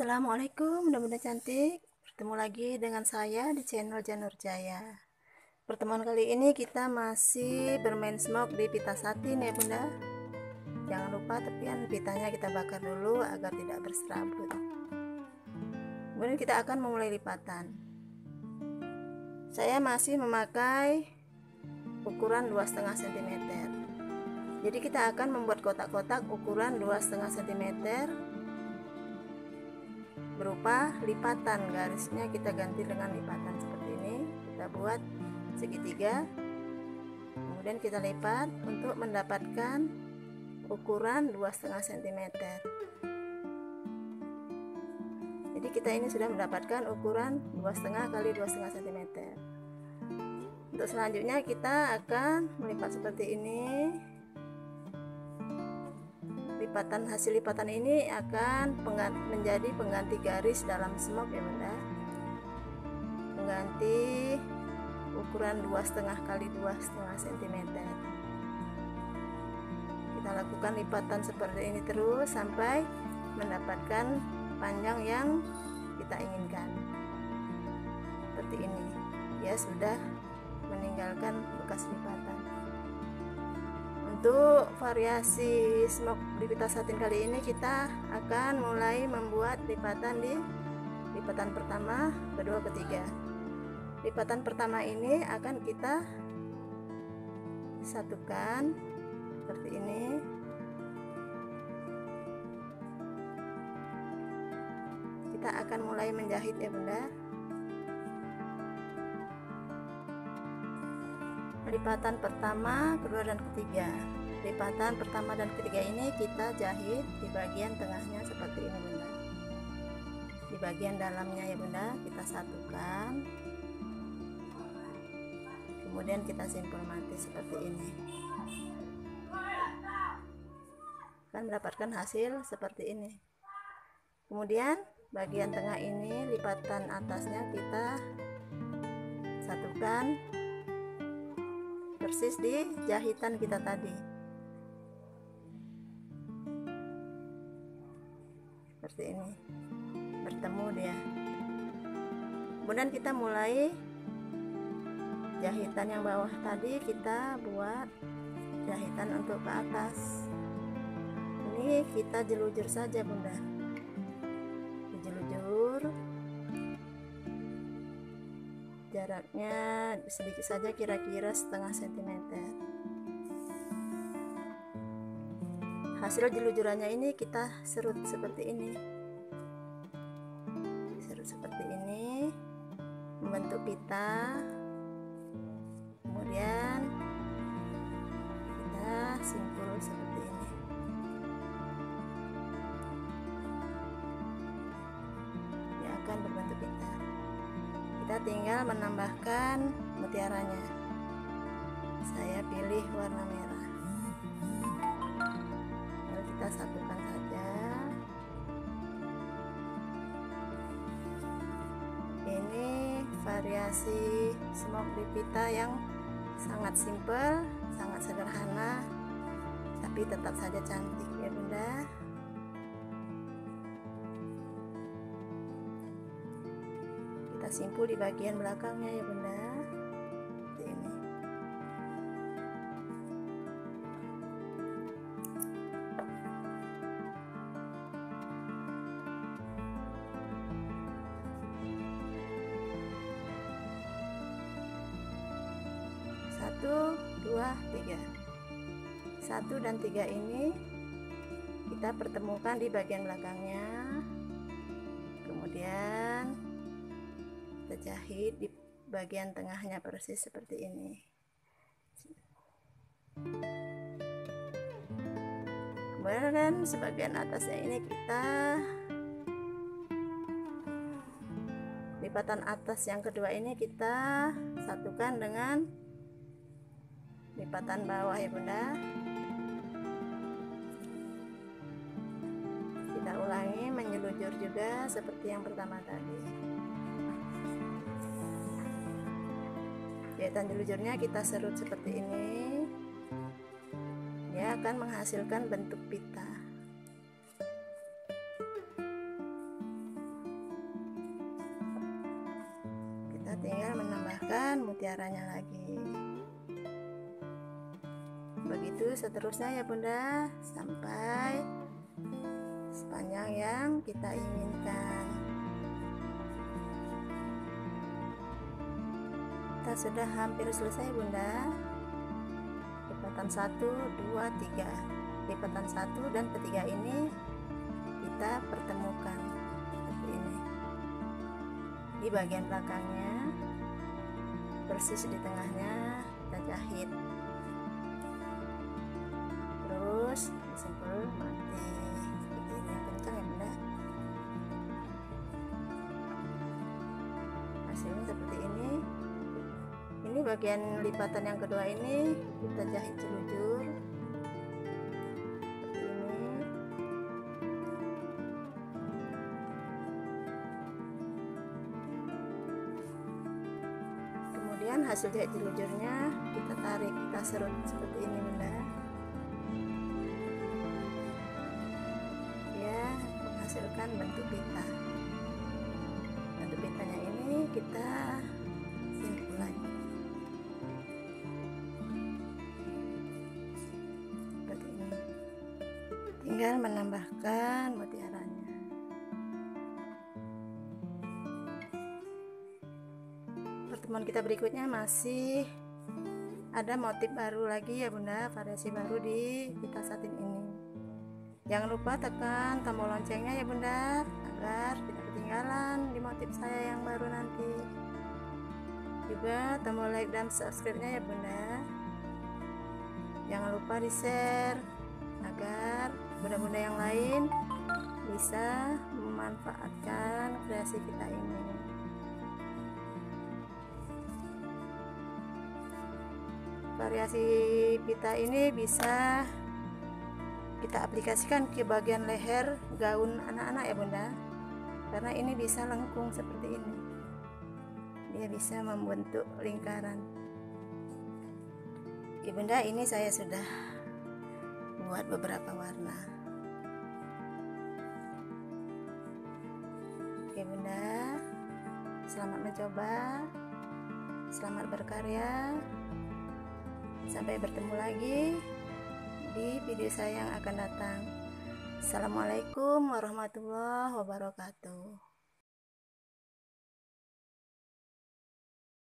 Assalamualaikum bunda-bunda cantik. Bertemu lagi dengan saya di channel Janur Jaya. Pertemuan kali ini kita masih bermain smoke di pita satin ya bunda. Jangan lupa tepian pitanya kita bakar dulu agar tidak berserabut. Kemudian kita akan memulai lipatan. Saya masih memakai ukuran 2,5 cm jadi kita akan membuat kotak-kotak ukuran 2,5 cm berupa lipatan. Garisnya kita ganti dengan lipatan seperti ini. Kita buat segitiga. Kemudian kita lipat untuk mendapatkan ukuran 2,5 cm jadi kita ini sudah mendapatkan ukuran 2,5 kali 2,5 cm untuk selanjutnya kita akan melipat seperti ini lipatan hasil lipatan ini akan menjadi pengganti garis dalam smoke ya bunda mengganti ukuran 2,5 kali 2,5 cm kita lakukan lipatan seperti ini terus sampai mendapatkan panjang yang kita inginkan. Seperti ini. Ya sudah meninggalkan bekas lipatan untuk variasi smoke di pita satin kali ini kita akan mulai membuat lipatan di lipatan pertama, kedua, ketiga. Lipatan pertama ini akan kita satukan seperti ini. Kita akan mulai menjahit ya Bunda. Lipatan pertama, kedua dan ketiga. Lipatan pertama dan ketiga ini kita jahit di bagian tengahnya seperti ini Bunda. Di bagian dalamnya ya Bunda, kita satukan. Kemudian kita simpul mati seperti ini. Akan mendapatkan hasil seperti ini. Kemudian bagian tengah ini lipatan atasnya kita satukan persis di jahitan kita tadi. Seperti ini. Bertemu dia. Kemudian kita mulai jahitan yang bawah tadi kita buat jahitan untuk ke atas. Ini kita jelujur saja bunda jaraknya sedikit saja kira-kira setengah sentimeter. Hasil jelujurannya ini kita serut seperti ini. Serut seperti ini membentuk pita. Kemudian kita simpul seperti tinggal menambahkan mutiaranya. Saya pilih warna merah. Lalu kita satukan saja. Ini variasi smoke di pita yang sangat simple sangat sederhana tapi tetap saja cantik ya bunda simpul di bagian belakangnya ya bunda ini. Satu dua tiga. Satu dan tiga ini kita pertemukan di bagian belakangnya. Kemudian jahit di bagian tengahnya persis seperti ini. Kemudian sebagian atasnya ini kita lipatan atas yang kedua ini kita satukan dengan lipatan bawah ya bunda. Kita ulangi menyelujur juga seperti yang pertama tadi jahitan jelujurnya kita serut seperti ini. Dia akan menghasilkan bentuk pita. Kita tinggal menambahkan mutiaranya lagi. Begitu seterusnya ya bunda. Sampai sepanjang yang kita inginkan. Kita sudah hampir selesai bunda. Lipatan satu dua tiga. Lipatan satu dan ketiga ini kita pertemukan. Seperti ini. Di bagian belakangnya persis di tengahnya kita jahit. Terus disimpul mati. Seperti ini. Ya seperti ini bagian lipatan yang kedua ini kita jahit celujur seperti ini. Kemudian hasil jahit celujurnya kita tarik kita serut seperti ini bunda. Ya menghasilkan bentuk pita bentuk pitanya ini kita tinggal menambahkan mutiaranya. Pertemuan kita berikutnya masih ada motif baru lagi ya bunda. Variasi baru di pita satin ini. Jangan lupa tekan tombol loncengnya ya bunda agar tidak ketinggalan di motif saya yang baru nanti. Juga tombol like dan subscribe nya ya bunda. Jangan lupa di share agar bunda-bunda yang lain bisa memanfaatkan kreasi kita ini. Variasi pita ini bisa kita aplikasikan ke bagian leher gaun anak-anak ya bunda. Karena ini bisa lengkung seperti ini. Dia bisa membentuk lingkaran. Ya bunda ini saya sudah buat beberapa warna oke bunda selamat mencoba selamat berkarya Sampai bertemu lagi di video saya yang akan datang. Assalamualaikum warahmatullahi wabarakatuh.